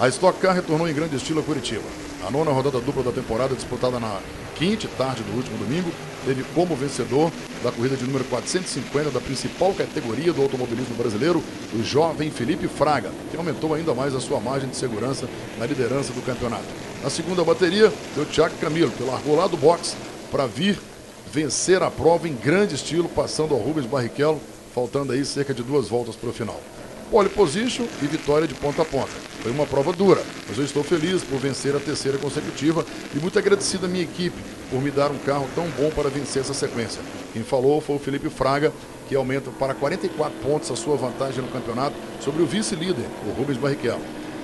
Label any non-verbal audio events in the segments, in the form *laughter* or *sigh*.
A Stock Car retornou em grande estilo a Curitiba. A nona rodada dupla da temporada, disputada na quinta tarde do último domingo, teve como vencedor da corrida de número 450 da principal categoria do automobilismo brasileiro, o jovem Felipe Fraga, que aumentou ainda mais a sua margem de segurança na liderança do campeonato. Na segunda bateria, deu Thiago Camilo, que largou lá do box para vir vencer a prova em grande estilo, passando ao Rubens Barrichello, faltando aí cerca de duas voltas para o final. Pole position e vitória de ponta a ponta. Foi uma prova dura, mas eu estou feliz por vencer a terceira consecutiva e muito agradecido à minha equipe por me dar um carro tão bom para vencer essa sequência. Quem falou foi o Felipe Fraga, que aumenta para 44 pontos a sua vantagem no campeonato sobre o vice-líder, o Rubens Barrichello.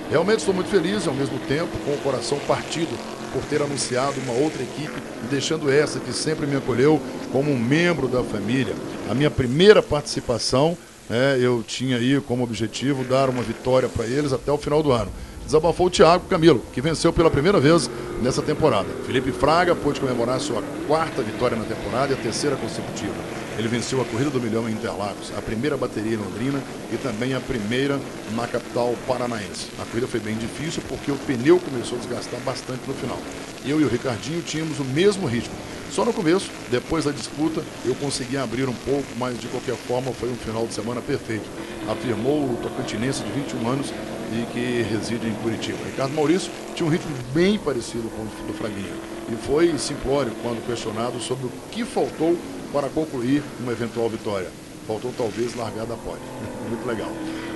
Realmente estou muito feliz ao mesmo tempo com o coração partido por ter anunciado uma outra equipe e deixando essa que sempre me acolheu como um membro da família. A minha primeira participação é, eu tinha aí como objetivo dar uma vitória para eles até o final do ano. Desabafou o Thiago Camilo, que venceu pela primeira vez nessa temporada. Felipe Fraga pôde comemorar sua quarta vitória na temporada e a terceira consecutiva. Ele venceu a Corrida do Milhão em Interlagos, a primeira bateria em Londrina e também a primeira na capital paranaense. A corrida foi bem difícil porque o pneu começou a desgastar bastante no final. Eu e o Ricardinho tínhamos o mesmo ritmo, só no começo, depois da disputa, eu consegui abrir um pouco, mas de qualquer forma foi um final de semana perfeito. Afirmou o tocantinense de 21 anos e que reside em Curitiba. Ricardo Maurício tinha um ritmo bem parecido com o do Fraguinha e foi simplório quando questionado sobre o que faltou para concluir uma eventual vitória. Faltou talvez largar da pole. *laughs* Muito legal.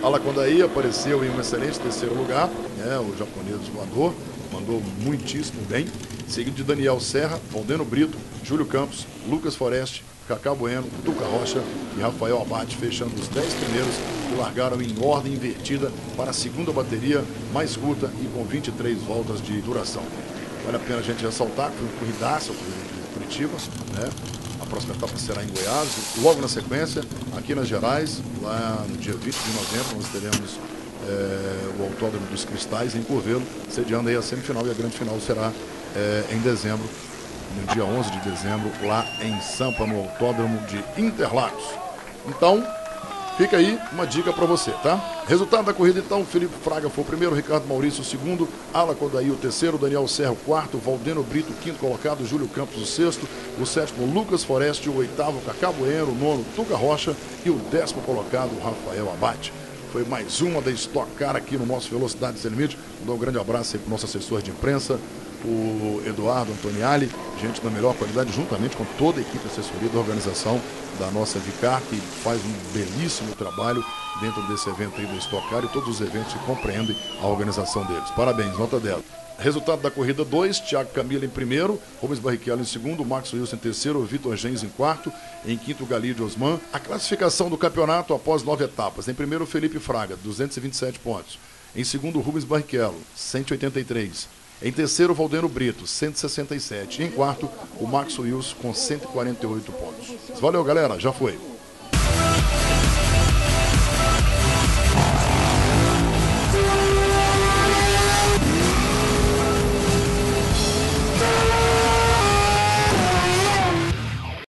Alacondaí apareceu em um excelente terceiro lugar, né, o japonês voador, mandou muitíssimo bem. Seguido de Daniel Serra, Valdeno Brito, Júlio Campos, Lucas Foreste, Cacá Bueno, Tuca Rocha e Rafael Abate, fechando os 10 primeiros que largaram em ordem invertida para a segunda bateria mais curta e com 23 voltas de duração. Vale a pena a gente ressaltar que foi um corridaço de Curitiba, né? A próxima etapa será em Goiás, logo na sequência, aqui nas Gerais, lá no dia 20 de novembro, nós teremos é, o Autódromo dos Cristais, em Curvelo, sediando aí a semifinal e a grande final será é, em dezembro, no dia 11 de dezembro, lá em Sampa, no Autódromo de Interlagos. Então, fica aí uma dica para você, tá? Resultado da corrida, então, Felipe Fraga foi o primeiro, Ricardo Maurício o segundo, Ala Kodaí o terceiro, Daniel Serra o quarto, Valdeno Brito o quinto colocado, Júlio Campos o sexto, o sétimo, Lucas Foreste, o oitavo, Cacá Bueno, o nono, Tuca Rocha e o décimo colocado, Rafael Abate. Foi mais uma da Stock Car aqui no nosso Velocidade Sem Limite. Dou um grande abraço aí para o nosso assessor de imprensa, o Eduardo Antoniali, gente da melhor qualidade, juntamente com toda a equipe assessoria da organização da nossa Vicar, que faz um belíssimo trabalho dentro desse evento aí do Stock Car e todos os eventos que compreendem a organização deles. Parabéns, nota dela. Resultado da corrida 2, Thiago Camila em primeiro, Rubens Barrichello em segundo, Max Wilson em terceiro, Vitor Gens em quarto, em quinto Galídio Osman. A classificação do campeonato após nove etapas. Em primeiro, Felipe Fraga, 227 pontos. Em segundo, Rubens Barrichello, 183. Em terceiro, Valdeno Brito, 167. E em quarto, o Max Wilson com 148 pontos. Valeu, galera. Já foi.